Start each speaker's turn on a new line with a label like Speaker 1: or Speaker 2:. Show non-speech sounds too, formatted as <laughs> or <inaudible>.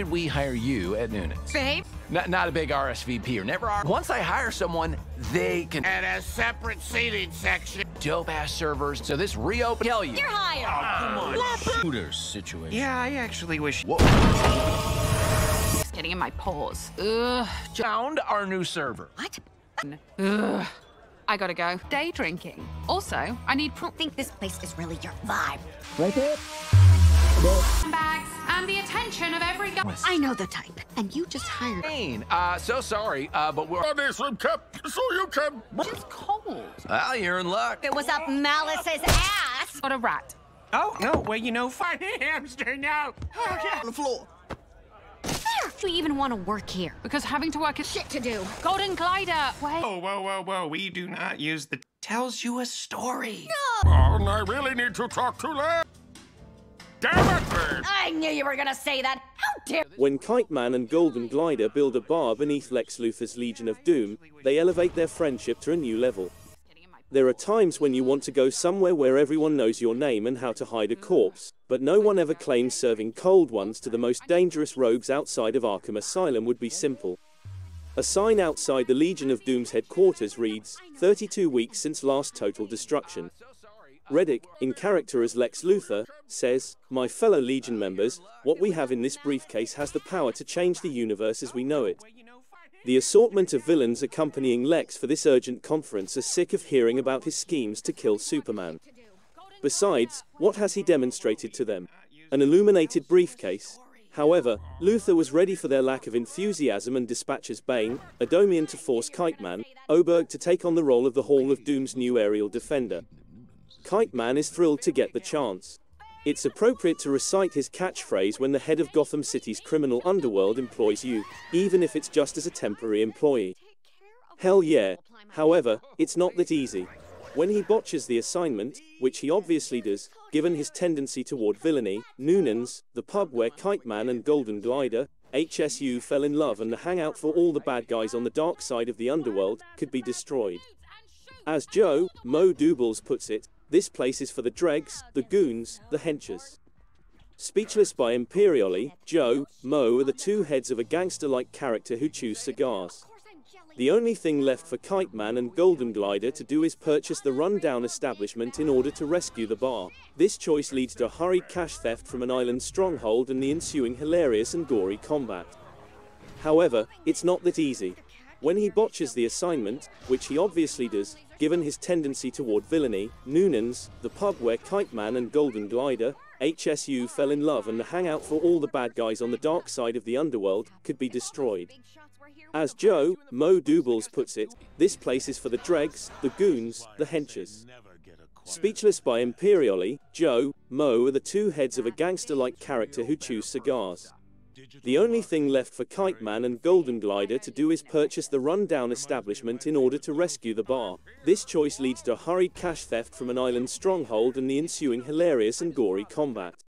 Speaker 1: should we hire you at Noonan's?
Speaker 2: Babe?
Speaker 1: Not, not a big RSVP or never are. Once I hire someone, they can
Speaker 3: And a separate seating section.
Speaker 1: dope ass servers. So this reopen tell you.
Speaker 2: You're hired. Oh, come on.
Speaker 4: Shooter situation.
Speaker 3: Yeah, I actually wish.
Speaker 2: It's getting in my paws. Ugh.
Speaker 1: Found our new server.
Speaker 2: What? Ugh. I gotta go. Day drinking. Also, I need proof.
Speaker 5: think this place is really your vibe.
Speaker 2: bags and the attention of every guy.
Speaker 5: I know the type, and you just hired.
Speaker 1: Jane, Uh, so sorry, uh, but we're.
Speaker 4: This so you can.
Speaker 2: It's cold.
Speaker 1: Well, you're in luck.
Speaker 5: It was up Malice's ass.
Speaker 2: What a rat.
Speaker 3: Oh, no, well, you know, <laughs> funny hamster, no.
Speaker 4: On the floor.
Speaker 5: Do you even want to work here?
Speaker 2: Because having to work is
Speaker 5: Shit to do.
Speaker 2: Golden glider. Wait.
Speaker 3: Whoa, whoa, whoa, whoa. We do not use the tells you a story.
Speaker 4: Oh, and I really need to talk to Lex. Damn it, man.
Speaker 5: I knew you were gonna say that. How dare
Speaker 6: When Kite Man and Golden Glider build a bar beneath Lex Luthor's Legion of Doom, they elevate their friendship to a new level. There are times when you want to go somewhere where everyone knows your name and how to hide a corpse, but no one ever claims serving cold ones to the most dangerous rogues outside of Arkham Asylum would be simple. A sign outside the Legion of Doom's headquarters reads, 32 weeks since last total destruction. Reddick, in character as Lex Luthor, says, My fellow Legion members, what we have in this briefcase has the power to change the universe as we know it. The assortment of villains accompanying Lex for this urgent conference are sick of hearing about his schemes to kill Superman. Besides, what has he demonstrated to them? An illuminated briefcase? However, Luthor was ready for their lack of enthusiasm and dispatches Bane, Adomian to force Kite Man, Oberg to take on the role of the Hall of Doom's new aerial defender. Kite Man is thrilled to get the chance. It's appropriate to recite his catchphrase when the head of Gotham City's criminal underworld employs you, even if it's just as a temporary employee. Hell yeah. However, it's not that easy. When he botches the assignment, which he obviously does, given his tendency toward villainy, Noonan's, the pub where Kite Man and Golden Glider, HSU fell in love and the hangout for all the bad guys on the dark side of the underworld, could be destroyed. As Joe, Mo Doobles puts it, this place is for the dregs, the goons, the henchers. Speechless by Imperioli, Joe, Mo are the two heads of a gangster-like character who chews cigars. The only thing left for Kite Man and Golden Glider to do is purchase the run-down establishment in order to rescue the bar. This choice leads to a hurried cash theft from an island stronghold and the ensuing hilarious and gory combat. However, it's not that easy. When he botches the assignment, which he obviously does, given his tendency toward villainy, Noonan's, the pub where Kite Man and Golden Glider, HSU fell in love and the hangout for all the bad guys on the dark side of the underworld, could be destroyed. As Joe, Mo Doobles puts it, this place is for the dregs, the goons, the henchers. Speechless by Imperioli, Joe, Mo are the two heads of a gangster-like character who chews cigars. The only thing left for Kite Man and Golden Glider to do is purchase the run-down establishment in order to rescue the bar. This choice leads to a hurried cash theft from an island stronghold and the ensuing hilarious and gory combat.